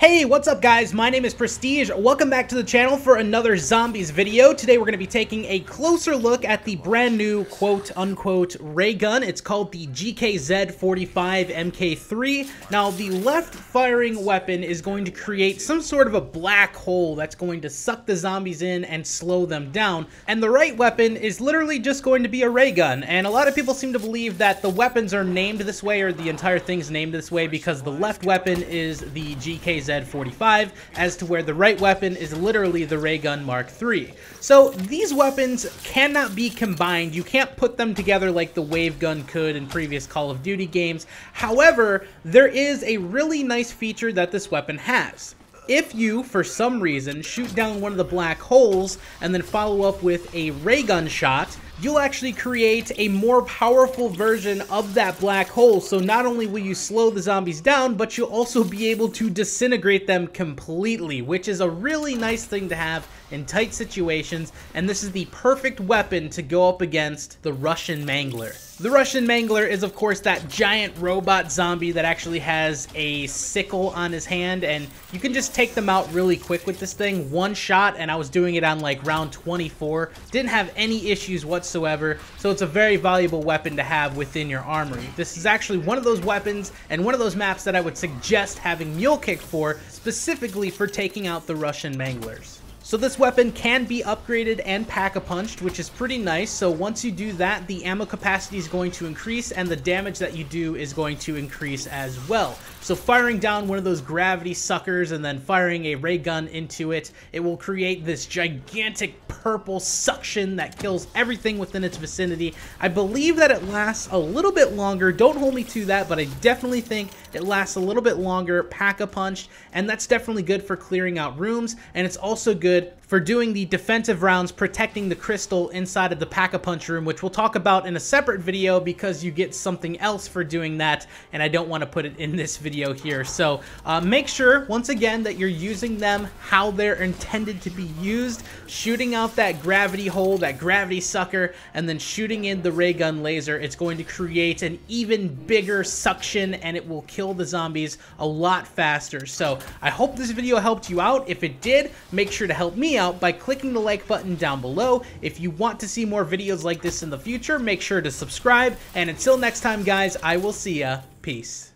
Hey, what's up guys? My name is Prestige. Welcome back to the channel for another Zombies video. Today we're going to be taking a closer look at the brand new quote-unquote ray gun. It's called the GKZ45 MK3. Now, the left-firing weapon is going to create some sort of a black hole that's going to suck the zombies in and slow them down. And the right weapon is literally just going to be a ray gun. And a lot of people seem to believe that the weapons are named this way or the entire thing's named this way because the left weapon is the GKZ Z45, as to where the right weapon is literally the ray gun Mark III. So these weapons cannot be combined. You can't put them together like the wave gun could in previous Call of Duty games. However, there is a really nice feature that this weapon has. If you, for some reason, shoot down one of the black holes and then follow up with a ray gun shot, you'll actually create a more powerful version of that black hole. So not only will you slow the zombies down, but you'll also be able to disintegrate them completely, which is a really nice thing to have in tight situations. And this is the perfect weapon to go up against the Russian Mangler. The Russian Mangler is, of course, that giant robot zombie that actually has a sickle on his hand, and you can just take them out really quick with this thing. One shot, and I was doing it on like round 24. Didn't have any issues whatsoever, so it's a very valuable weapon to have within your armory. This is actually one of those weapons and one of those maps that I would suggest having Mule Kick for, specifically for taking out the Russian Manglers. So this weapon can be upgraded and pack-a-punched, which is pretty nice. So once you do that, the ammo capacity is going to increase and the damage that you do is going to increase as well. So firing down one of those gravity suckers and then firing a ray gun into it, it will create this gigantic purple suction that kills everything within its vicinity. I believe that it lasts a little bit longer. Don't hold me to that, but I definitely think it lasts a little bit longer, pack-a-punched, and that's definitely good for clearing out rooms, and it's also good good for doing the defensive rounds protecting the crystal inside of the pack-a-punch room, which we'll talk about in a separate video because you get something else for doing that, and I don't want to put it in this video here. So uh, make sure, once again, that you're using them how they're intended to be used, shooting out that gravity hole, that gravity sucker, and then shooting in the ray gun laser. It's going to create an even bigger suction, and it will kill the zombies a lot faster. So I hope this video helped you out. If it did, make sure to help me out by clicking the like button down below. If you want to see more videos like this in the future, make sure to subscribe. And until next time, guys, I will see ya. Peace.